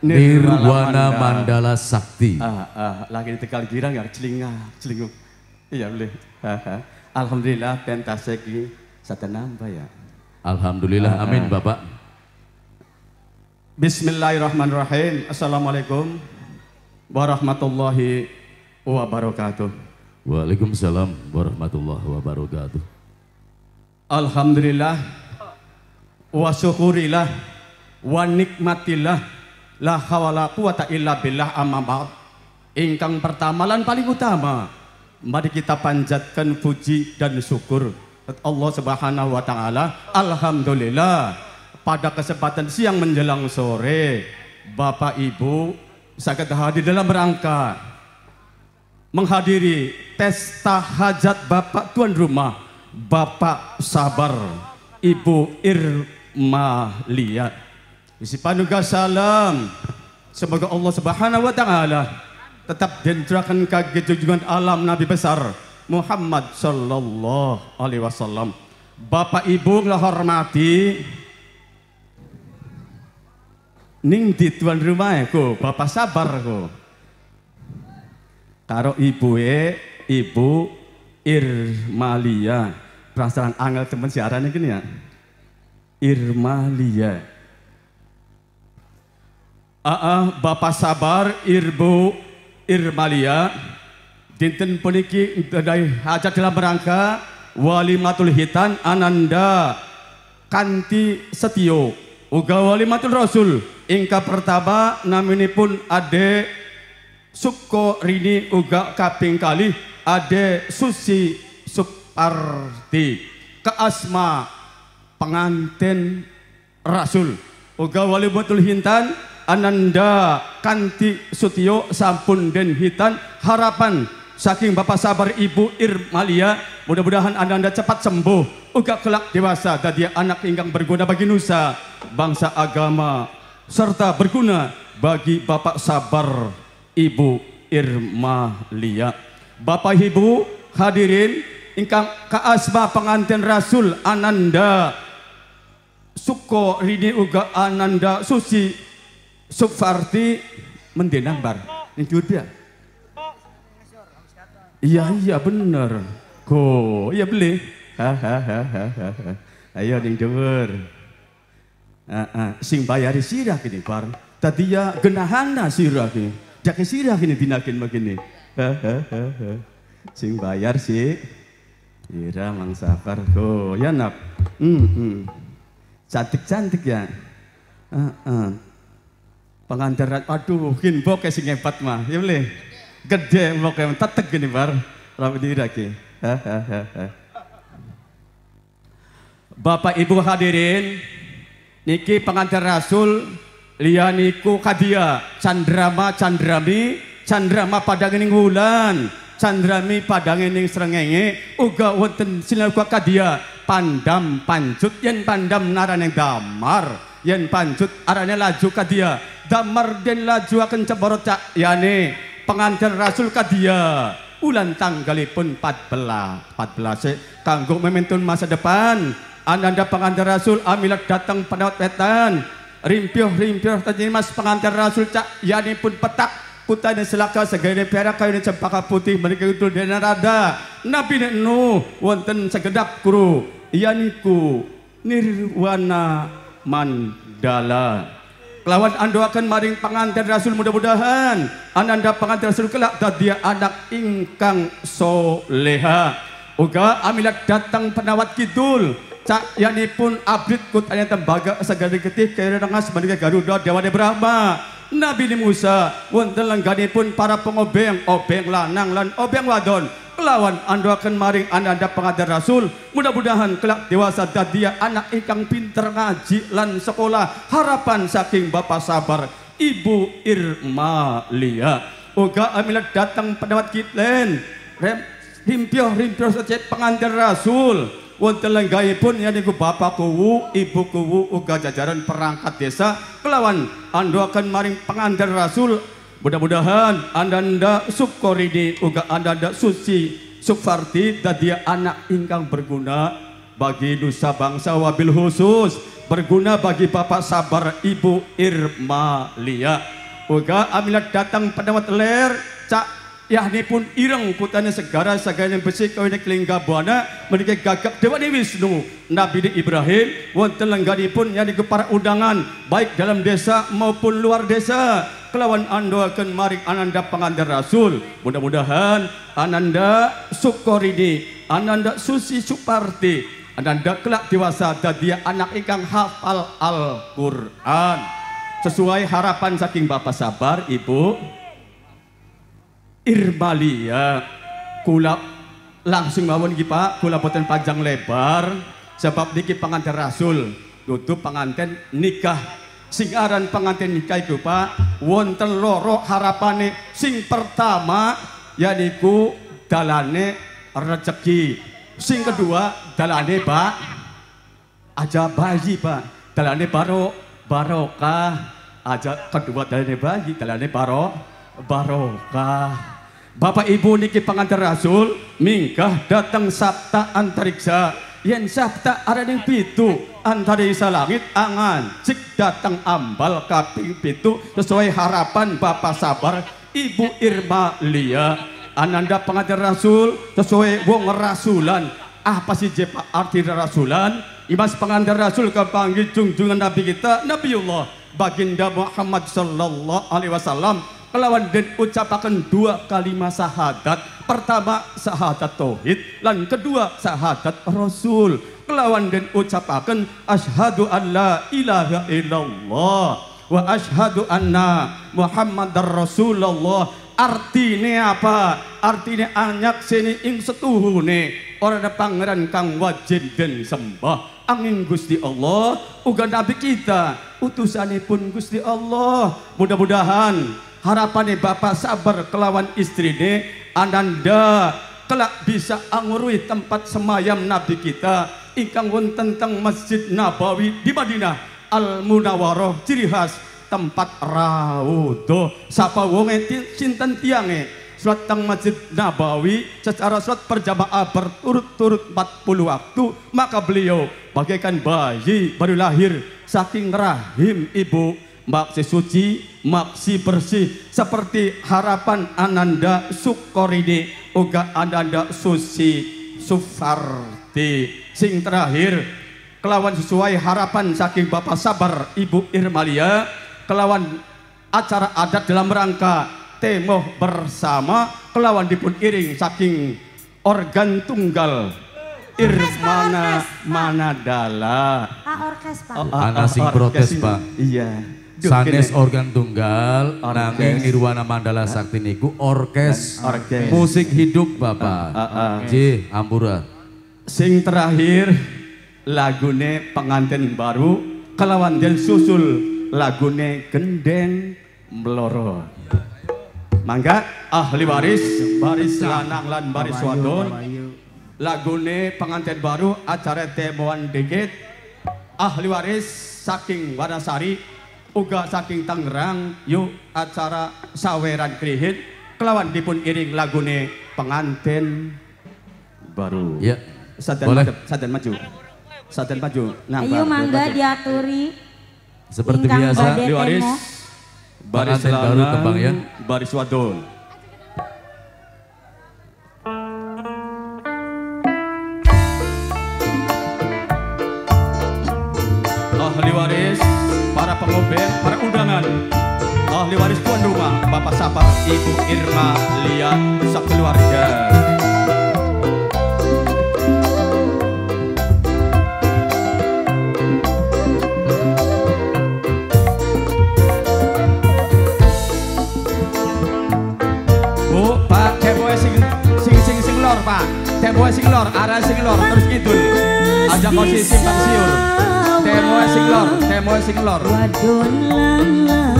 Nirwana Mandala Sakti. Ah, ah, lagi di Tegal Girang ya celingak, celinguk. Iya boleh. Ah, ah. Alhamdulillah pentas lagi satu nambah ya. Alhamdulillah, amin Bapak. Bismillahirrahmanirrahim. Assalamualaikum warahmatullahi wabarakatuh. Waalaikumsalam warahmatullahi wabarakatuh. Alhamdulillah wa syukurillah wa nikmatillah la hawala quwata illa billah amma ba'd. Ingkang pertama lan paling utama mari kita panjatkan puji dan syukur Allah Subhanahu wa taala. Alhamdulillah pada kesempatan siang menjelang sore Bapak Ibu sakit hadir dalam rangka menghadiri pesta hajat Bapak tuan rumah Bapak Sabar Ibu Irma Lia. Isi panuga salam. Semoga Allah Subhanahu wa taala tetap denderakan kaki junjungan alam Nabi besar Muhammad sallallahu alaihi wasallam. Bapak Ibu yang hormati ning di tuan rumah ko, Bapak sabar ko. Karo ibu e, ibu Irmalia. Perasaan angel teman siaran gini ya. Irmalia. Aa, Bapak sabar, Irbu Irmalia. Dinten puniki dari hajat dalam rangka Walimatul Hitan Ananda Kanti Setio. Uga Walimatul Rasul. Ingka pertama naminipun Ade Suko Rini Uga Kaping Kali Ade Susi Suparti Keasma Pengantin Rasul. Uga Walimatul Hintan Ananda Kanti Sutio Sampun Den Hitan. Harapan saking Bapak Sabar Ibu Irmalia mudah-mudahan Anda, anda cepat sembuh. Uga kelak dewasa dan anak ingkang berguna bagi nusa bangsa agama serta berguna bagi Bapak Sabar Ibu Irmalia. Bapak Ibu hadirin ingkang kaasma pengantin Rasul Ananda Suko Rini uga Ananda Susi Sufarti mendenang bar ini dia Iya iya bener. Go, iya beli. Ayo. Ah, ah. sing bayari sirah kini bar. Tadi ya genahana sirah kini. Jake sirah kini dinakin begini. Sing bayar sih. Ira mang safar go, ya nak. Hmm, hmm. Cantik cantik ya. Pengantar, aduh, kin bokeh sing hebat mah, ya boleh. Gede pokoknya tetek gini bar. Rapi diraki Bapak Ibu hadirin niki pengantin Rasul lianiku kadia candrama candrami candrama padangening hulan candrami padangening srengenge uga wonten sinalku kadia pandam pancut yen pandam naraneng damar yen pancut arane laju kadia damar den laju akan ceborot cak. Yani pengantin Rasul kadia ulan tanggalipun 14 14 kanggo mementun masa depan. Anda pengantin Rasul amilat datang pada wetan. Rimpioh rimpioh mas pengantin Rasul cak. Yani pun petak. Putai dan selaka segede perak kayu dan cempaka putih mereka itu dan rada. Nabi Nuh wonten segedap kru yaniku nirwana mandala Lawan ando akan maring pengantin Rasul mudah-mudahan ananda pengantin Rasul kelak dia anak ingkang soleha. Uga amilat datang penawat kidul cak yani pun abrit kut ayat tembaga segala ketih kaya rengas manika Garuda Dewa Brahma. Nabi Musa wonten lenggani pun para pengobeng obeng lanang lan obeng wadon lawan anda akan maring anda pengajar rasul. Mudah-mudahan kelak dewasa dadia anak ikang pinter ngaji lan sekolah. Harapan saking bapak sabar ibu Irma Lia Oga amilat datang pendapat kitlen. Rem rimpioh rimpioh secet pengantar rasul. Wonten pun ya niku bapak kuwu ibu kuwu uga jajaran perangkat desa. Kelawan anda akan maring pengantar rasul Mudah-mudahan anda anda sukorini uga anda anda suci Sufarti dan dia anak ingkang berguna bagi nusa bangsa wabil khusus berguna bagi Bapak Sabar Ibu Irma Lia. Uga amilat datang pada ler cak Ya ni pun ireng putana segara yang besi kau ini kelingga buana mereka gagap dewa ni Wisnu. Nabi Ibrahim wonten lenggani pun yang para undangan baik dalam desa maupun luar desa. Kelawan ando akan mari ananda pengantar Rasul. Mudah-mudahan ananda Sukorini ananda Susi Suparti ananda kelak dewasa dia anak ikan hafal Al-Quran. Sesuai harapan saking Bapak Sabar Ibu Irbalia kula langsung mawon iki Pak. Kula boten panjang lebar. Sebab niki pengantin Rasul tutup pengantin nikah. Sing aran pengantin nikah itu Pak wonten loro harapane sing pertama yaiku dalane rezeki sing kedua dalane Pak aja bayi Pak. Dalane baro barokah. Aja kedua dalane bayi dalane baro barokah. Bapak Ibu niki pengantar Rasul mingkah datang sabta antariksa. Yen sabta ada yang pitu antariksa langit angan cik datang ambal kaping pitu. Sesuai harapan Bapak Sabar Ibu Irma Lia. Ananda pengantar Rasul sesuai wong rasulan. Apa sih jepa arti rasulan? Imas pengantar Rasul kepanggil junjungan Nabi kita Nabiullah baginda Muhammad sallallahu alaihi wasallam kelawan den ucapakan dua kalimat syahadat pertama syahadat tauhid. Lan kedua syahadat rasul. Kelawan den ucapakan asyhadu an la ilaha illallah wa asyhadu anna muhammadar rasulullah. Artinya apa? Artinya anyak sini ing setuhune. Orang pangeran kang wajib dan sembah. Angin Gusti Allah uga nabi kita utusanipun Gusti Allah. Mudah-mudahan harapannya Bapak sabar kelawan istri ini ananda kelak bisa angurui tempat semayam Nabi kita. Ingkang wonten tentang Masjid Nabawi di Madinah Al Munawwaroh ciri khas tempat raudho sapa wonge cinten tiange? Surat tang Masjid Nabawi secara surat perjamaah berturut-turut 40 waktu. Maka beliau bagaikan bayi baru lahir saking rahim ibu maksi suci, maksi bersih seperti harapan Ananda Sukorini uga Ananda Susi Sufarti sing terakhir kelawan sesuai harapan saking Bapak Sabar Ibu Irmalia kelawan acara adat dalam rangka temoh bersama kelawan dipun iring saking organ tunggal Irmana Manadala. Ah, orkes, Pak. Oh, Ana sing protes, Pak. Iya. Sanes organ tunggal, nanging Nirwana Mandala Sakti niku orkes, orkes. musik hidup Bapak. Uh, uh, uh. J, Ampura. Sing terakhir lagune pengantin baru kelawan dan susul lagune gendeng meloro. Mangga ahli waris, baris lanang lan baris wadon. Lagune pengantin baru acara temuan dikit ahli waris saking Wanasari uga saking Tangerang yuk acara saweran krihit. Kelawan dipun iring lagune pengantin. Baru. Ya. Sadan Boleh. sadan maju. Sadan maju nah, ayo mangga diaturi. Seperti biasa. Baris baris baru kembang ya. Baris wadon Sabar, Ibu Irma, Lia, sekeluarga. Bu, Pak, tempoe sing sing sing sing lor, Pak. Tempoe sing lor, arah sing lor, terus gitu. Ajak kau simpang siur. Temo sing lor, temo sing lor. Wadon lanang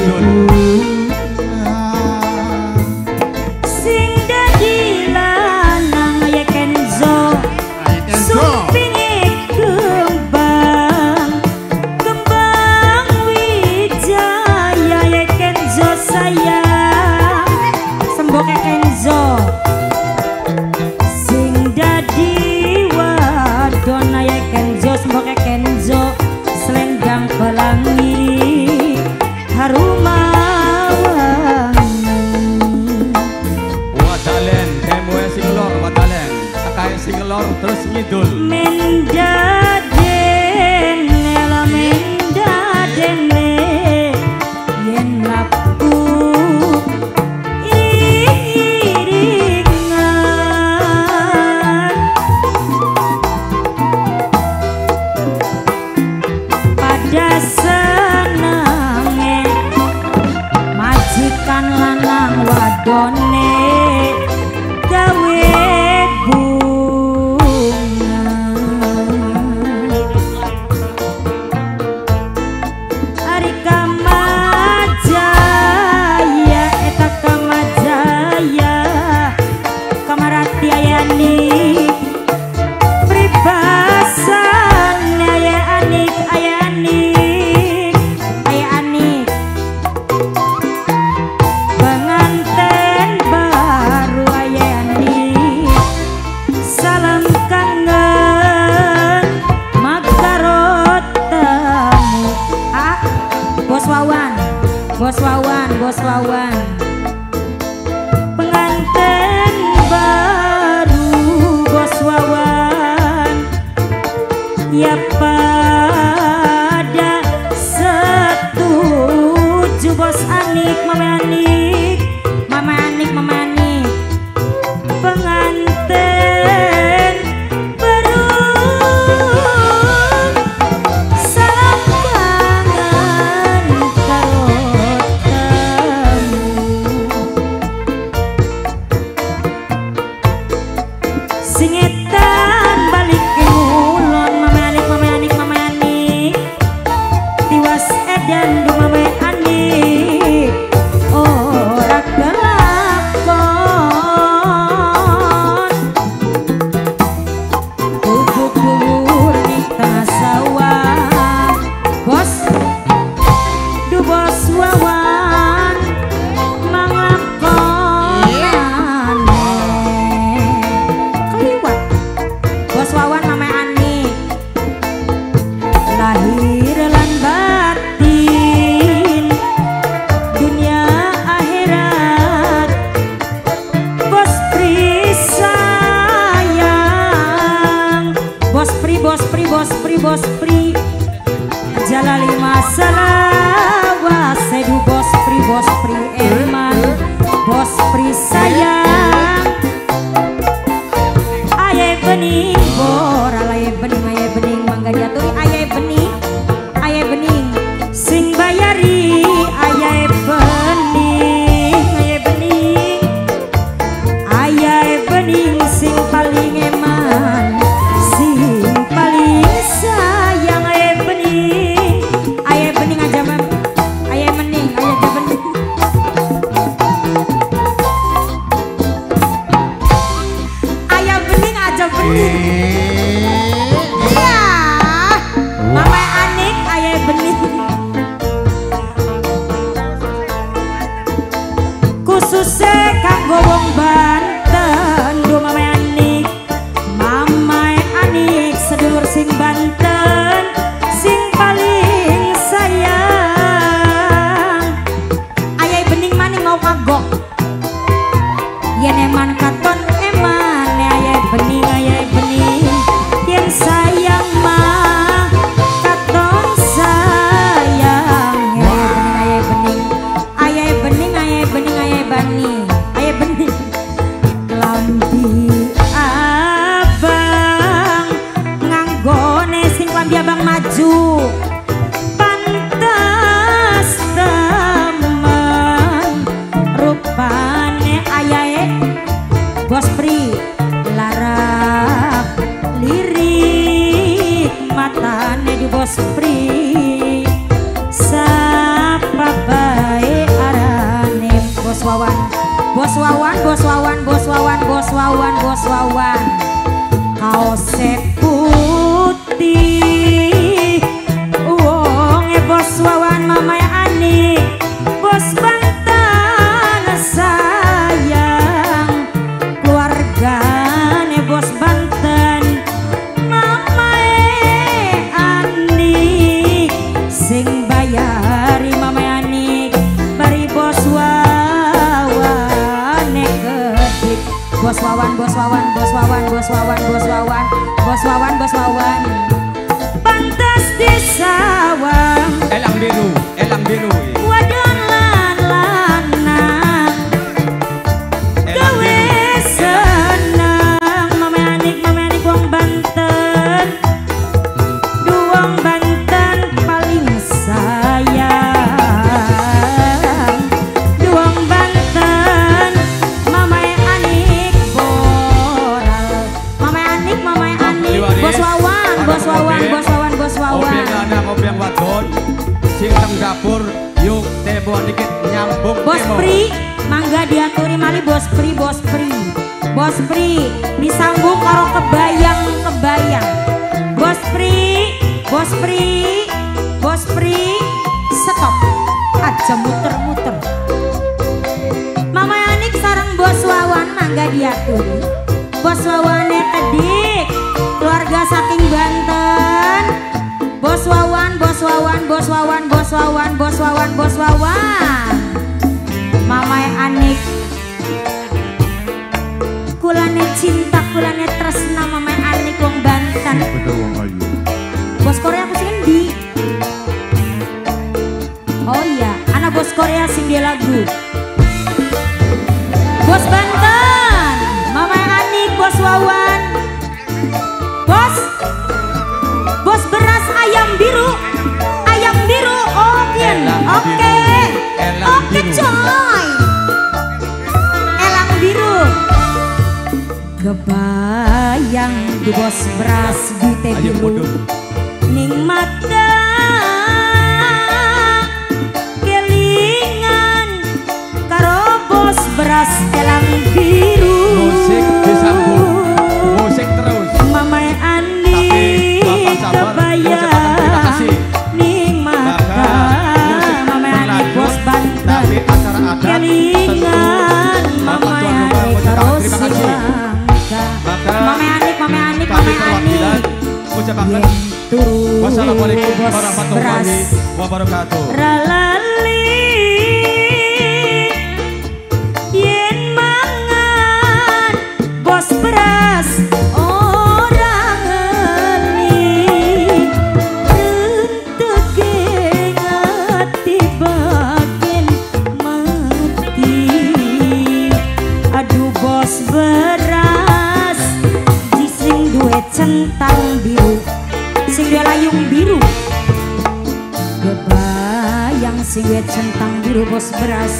Senhor. sing lor terus ngidul. Menjauh wawan bos wawan. Penganten baru bos wawan. Ya pak bos pri bos pri stop. Aja muter-muter. Mama anik sarang bos wawan mangga diatur bos wawane tedik keluarga saking Banten. Bos wawan bos wawan bos wawan bos wawan bos wawan bos wawan. Korea sing dia lagu. Bos Banten Mama Anik Bos Wawan. Bos Bos beras ayam biru Ayam biru Oke Oke Oke coy. Elang biru. Kebayang bos beras di teh biru Be Siwet centang biru bos beras.